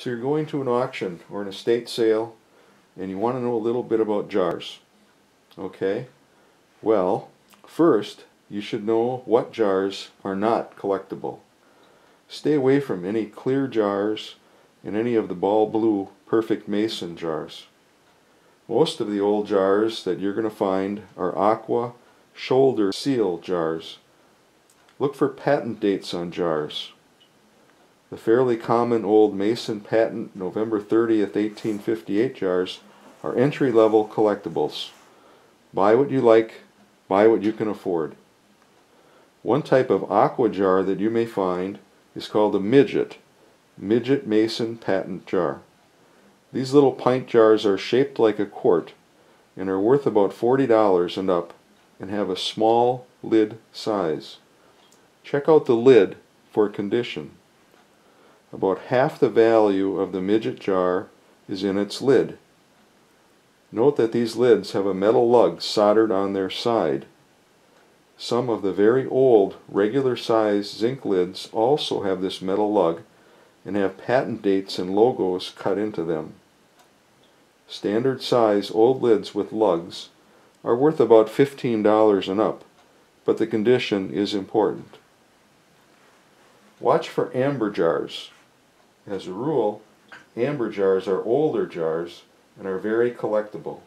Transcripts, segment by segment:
So you're going to an auction or an estate sale and you want to know a little bit about jars. Okay? Well, first you should know what jars are not collectible. Stay away from any clear jars and any of the ball blue perfect mason jars. Most of the old jars that you're going to find are aqua shoulder seal jars. Look for patent dates on jars. The fairly common old Mason patent November 30th, 1858 jars are entry-level collectibles. Buy what you like, buy what you can afford. One type of aqua jar that you may find is called a midget, midget mason patent jar. These little pint jars are shaped like a quart and are worth about $40 and up and have a small lid size. Check out the lid for condition. About half the value of the midget jar is in its lid. Note that these lids have a metal lug soldered on their side. Some of the very old regular size zinc lids also have this metal lug and have patent dates and logos cut into them. Standard size old lids with lugs are worth about $15 and up, but the condition is important. Watch for amber jars. As a rule, amber jars are older jars and are very collectible.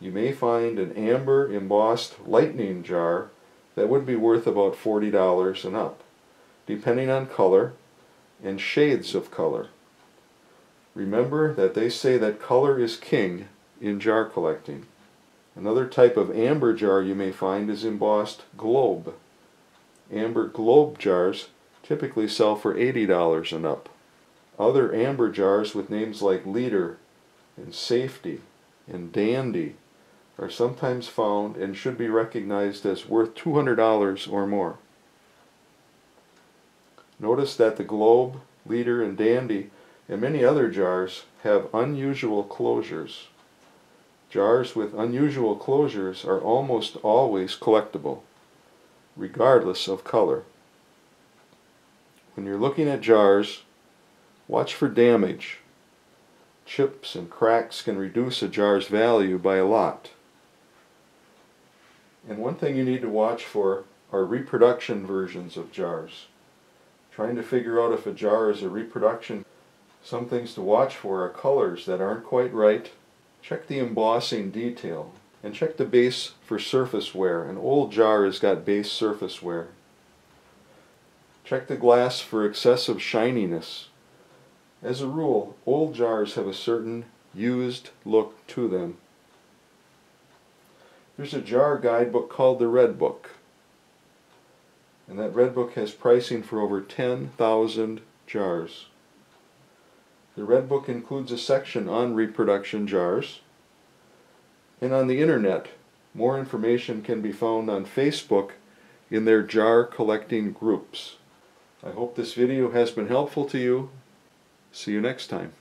You may find an amber embossed lightning jar that would be worth about $40 and up, depending on color and shades of color. Remember that they say that color is king in jar collecting. Another type of amber jar you may find is embossed globe. Amber globe jars typically sell for $80 and up. Other amber jars with names like leader and safety and dandy are sometimes found and should be recognized as worth $200 or more. Notice that the globe, leader, and dandy and many other jars have unusual closures. Jars with unusual closures are almost always collectible, regardless of color. When you're looking at jars, Watch for damage. Chips and cracks can reduce a jar's value by a lot. And one thing you need to watch for are reproduction versions of jars. Trying to figure out if a jar is a reproduction. Some things to watch for are colors that aren't quite right. Check the embossing detail and check the base for surface wear. An old jar has got base surface wear. Check the glass for excessive shininess. As a rule, old jars have a certain used look to them. There's a jar guidebook called the Red Book. And that Red Book has pricing for over 10,000 jars. The Red Book includes a section on reproduction jars. And on the internet, more information can be found on Facebook in their jar collecting groups. I hope this video has been helpful to you See you next time.